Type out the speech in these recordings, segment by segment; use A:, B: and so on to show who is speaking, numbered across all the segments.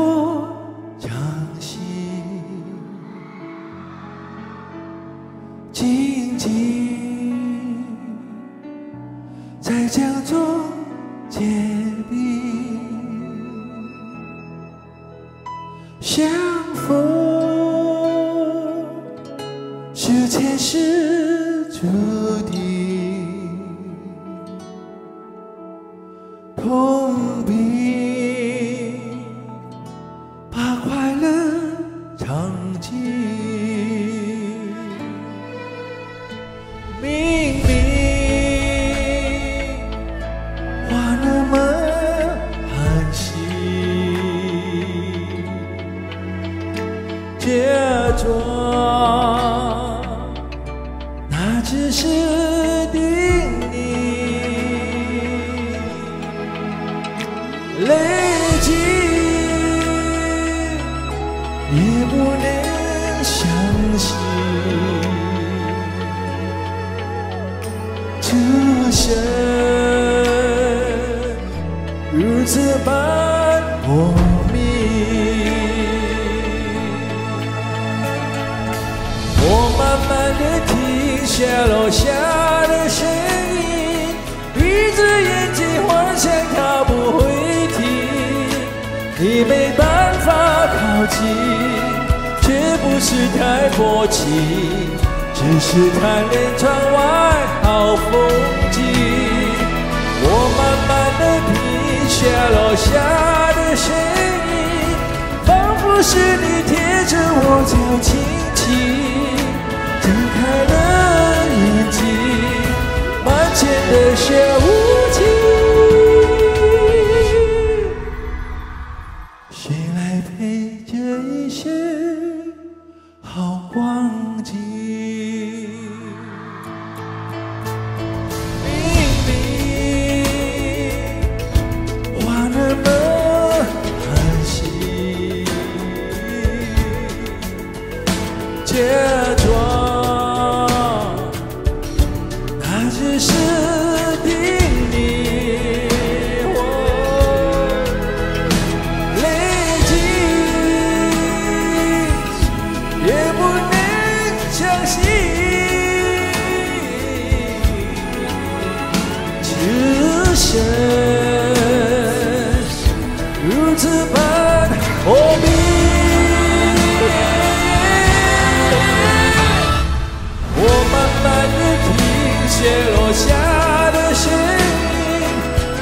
A: 我掌心，静静在江中结冰，相逢是前世注假装那只是叮咛，累积也不能相信。这生如此般莫雪落下的声音，闭着眼睛幻想它不会停，你没办法靠近，却不是太薄情。只是贪恋窗外好风景，我慢慢的停下落下的声音，仿佛是你贴着我脚轻的雪此生如此般莫名。我慢慢的听雪落下的声音，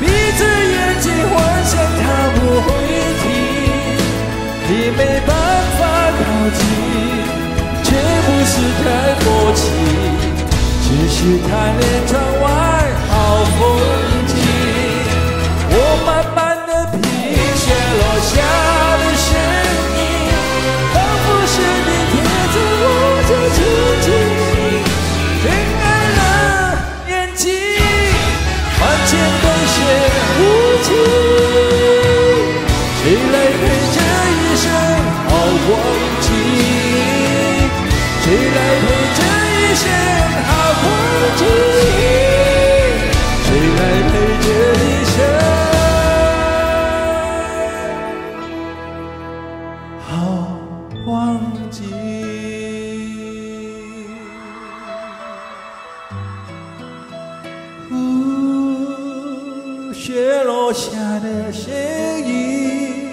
A: 闭着眼睛幻想它不会停，你没办法靠近，却不是太迫切，只是贪恋窗外谁来陪这一生好光景？谁来陪这一生好光景？谁来陪这一生好光景？雪落下的声音。